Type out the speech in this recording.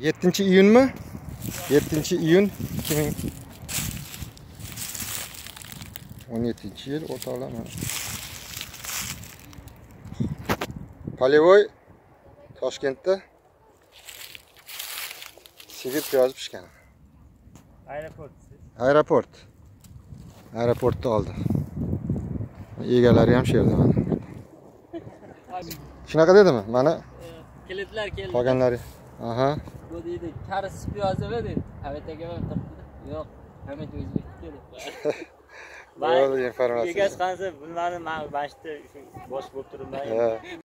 yettinchi iyunmi? Yettinchi iyun ikki ming o'n yettinchi yil o'rtoqlar mana полевой toshkentda sigir piyozi pishgan. Aeroport. aeroport. Aeroportda oldi. Egalari ham shu yerda mana. Shunaqa dedimi? Mana. Kilitlar keldi. qolganlari aha Bu deydi, piyozimi dedi. Hamet aka ham turibdi. Yo'q, Hamet o'zbekniki dedi. bo'ldi informatsiya Egasi qansa bilmadim, man bashta bosh bo'lib turibman.